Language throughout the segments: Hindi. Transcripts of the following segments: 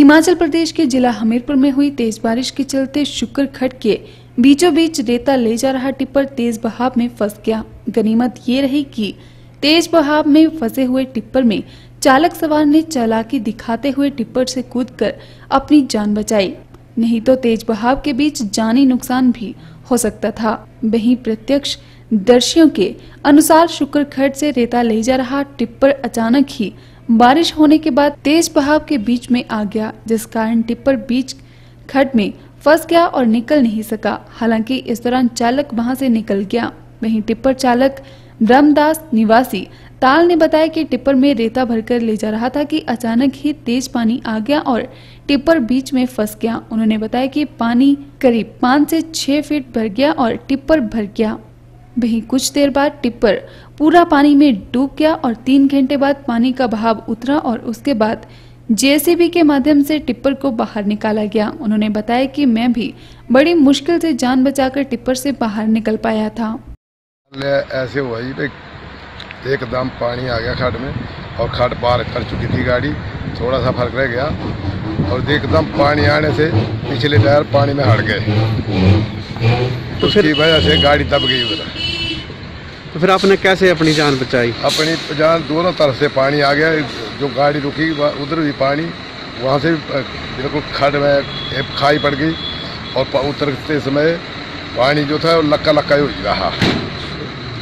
हिमाचल प्रदेश के जिला हमीरपुर में हुई तेज बारिश के चलते शुक्र खट के बीचों बीच रेता ले जा रहा टिप्पर तेज बहाव में फंस गया। गनीमत ये रही कि तेज बहाव में फंसे हुए टिप्पर में चालक सवार ने चालाकी दिखाते हुए टिप्पर से कूदकर अपनी जान बचाई। नहीं तो तेज बहाव के बीच जानी नुकसान भी हो सकता था। वहीं प्रत्यक्ष दर्शियों के अनुसार शुक्र खट से रेता ले जा रहा टिप्पर अचानक ही बारिश होने के बाद तेज बहाव के बीच में आ गया, जिस कारण टिप्पर बीच खड में फंस गया और निकल नहीं सका। हालाँकि इस दौरान चालक वहाँ से निकल गया। वहीं टिप्पर चालक ब्रह्मदास निवासी ताल ने बताया कि टिप्पर में रेता भरकर ले जा रहा था कि अचानक ही तेज पानी आ गया और टिप्पर बीच में फंस गया। उन्होंने बताया कि पानी करीब पाँच से छह फीट भर गया और टिप्पर भर गया। वहीं कुछ देर बाद टिप्पर पूरा पानी में डूब गया और तीन घंटे बाद पानी का बहाव उतरा और उसके बाद जेसीबी के माध्यम से टिप्पर को बाहर निकाला गया। उन्होंने बताया कि मैं भी बड़ी मुश्किल से जान बचाकर टिप्पर से बाहर निकल पाया था। ऐसे हुआ जी एकदम पानी आ गया खड में और खड पार कर चुकी थी गाड़ी। थोड़ा सा फ़र्क रह गया और एकदम पानी आने से पिछले टायर पानी में हट गए। तो उसकी वजह से गाड़ी दब गई उधर। तो फिर आपने कैसे अपनी जान बचाई? अपनी जान दोनों तरफ़ से पानी आ गया। जो गाड़ी रुकी उधर भी पानी वहाँ से बिल्कुल खड में खाई पड़ गई और उतरते समय पानी जो था वो लक्का लक्का ही हो रहा।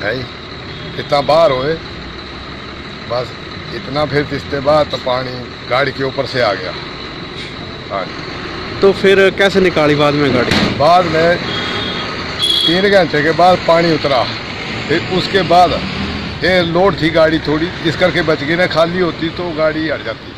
है इतना बाहर होए बस इतना फिर इसके बाद तो पानी गाड़ी के ऊपर से आ गया। पानी तो फिर कैसे निकाली बाद में गाड़ी? बाद में तीन घंटे के बाद पानी उतरा। फिर उसके बाद ये लोड थी गाड़ी थोड़ी, इस करके बच गई ना, खाली होती तो गाड़ी हट जाती।